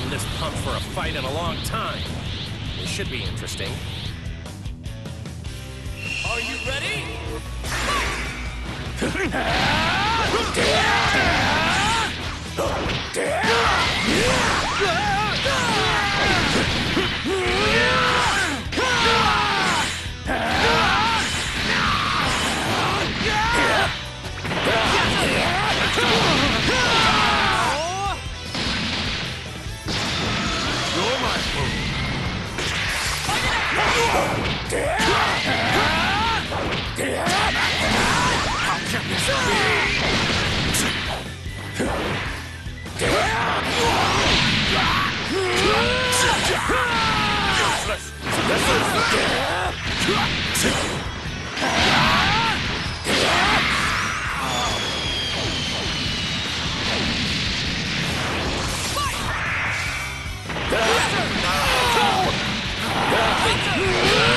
this pumped for a fight in a long time. It should be interesting. Are you ready? Useless! This is... Stop!